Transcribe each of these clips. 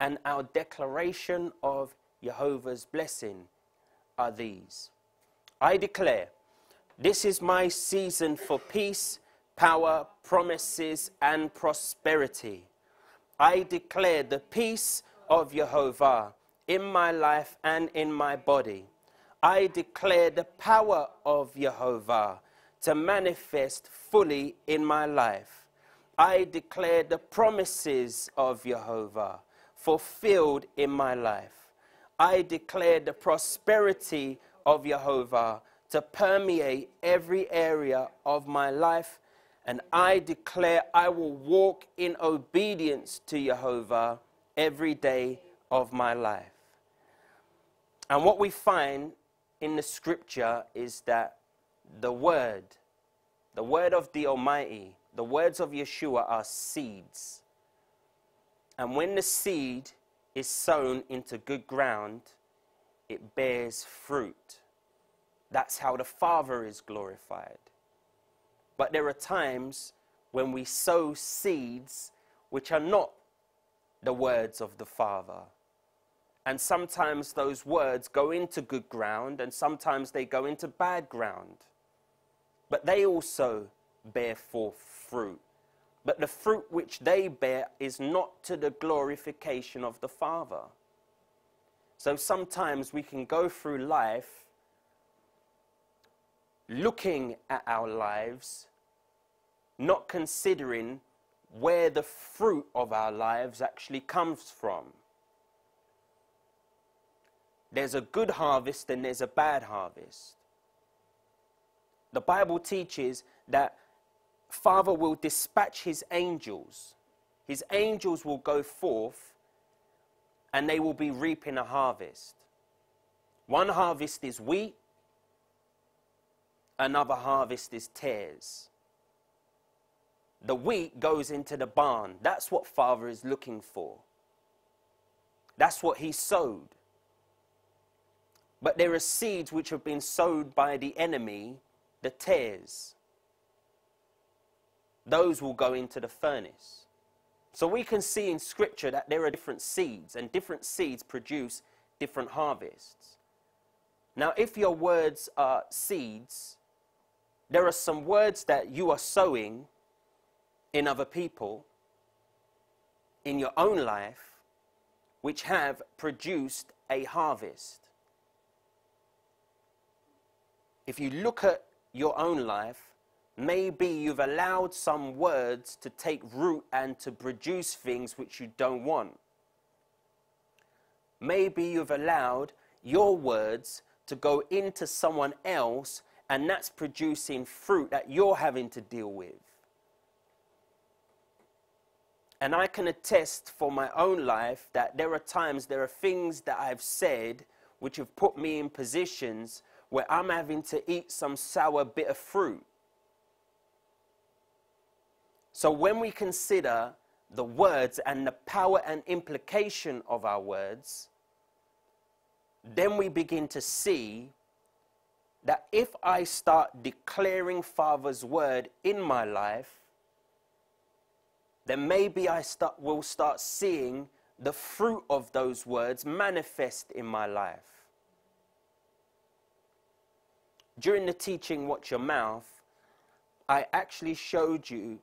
and our declaration of Jehovah's blessing are these I declare, this is my season for peace, power, promises, and prosperity. I declare the peace of Jehovah in my life and in my body. I declare the power of Jehovah to manifest fully in my life. I declare the promises of Jehovah fulfilled in my life. I declare the prosperity of Jehovah to permeate every area of my life. And I declare I will walk in obedience to Jehovah every day of my life. And what we find in the scripture is that the word, the word of the Almighty, the words of Yeshua are seeds. And when the seed is sown into good ground, it bears fruit. That's how the Father is glorified. But there are times when we sow seeds which are not the words of the Father. And sometimes those words go into good ground, and sometimes they go into bad ground. But they also bear forth fruit. But the fruit which they bear is not to the glorification of the Father. So sometimes we can go through life looking at our lives, not considering where the fruit of our lives actually comes from. There's a good harvest and there's a bad harvest. The Bible teaches that Father will dispatch his angels. His angels will go forth and they will be reaping a harvest. One harvest is wheat, another harvest is tares. The wheat goes into the barn. That's what Father is looking for. That's what he sowed. But there are seeds which have been sowed by the enemy, the tares. Those will go into the furnace. So we can see in Scripture that there are different seeds, and different seeds produce different harvests. Now, if your words are seeds, there are some words that you are sowing in other people, in your own life, which have produced a harvest. If you look at your own life, maybe you've allowed some words to take root and to produce things which you don't want. Maybe you've allowed your words to go into someone else and that's producing fruit that you're having to deal with. And I can attest for my own life that there are times, there are things that I've said which have put me in positions where I'm having to eat some sour, bitter fruit. So when we consider the words and the power and implication of our words, then we begin to see that if I start declaring Father's word in my life, then maybe I start, will start seeing the fruit of those words manifest in my life. During the teaching Watch Your Mouth, I actually showed you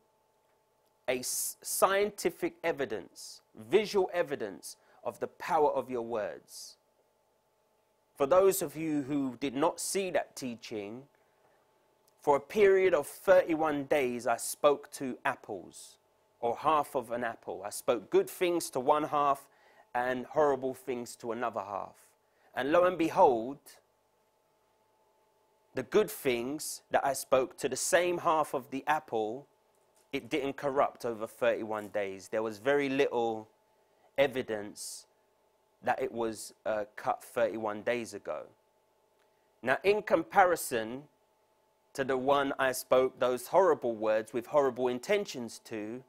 a scientific evidence, visual evidence of the power of your words. For those of you who did not see that teaching, for a period of 31 days, I spoke to apples, or half of an apple. I spoke good things to one half and horrible things to another half. And lo and behold, the good things that I spoke to the same half of the apple, it didn't corrupt over 31 days. There was very little evidence that it was uh, cut 31 days ago. Now, in comparison to the one I spoke those horrible words with horrible intentions to,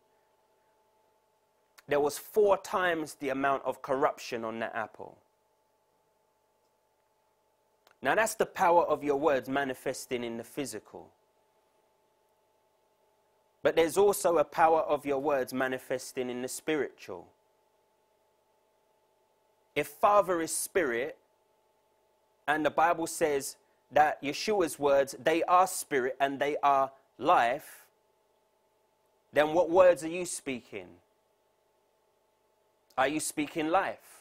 there was four times the amount of corruption on that apple. Now, that's the power of your words manifesting in the physical. But there's also a power of your words manifesting in the spiritual. if Father is spirit, and the Bible says that Yeshua's words, they are spirit and they are life, then what words are you speaking? Are you speaking life?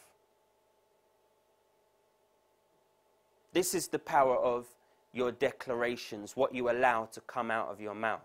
This is the power of your declarations, what you allow to come out of your mouth.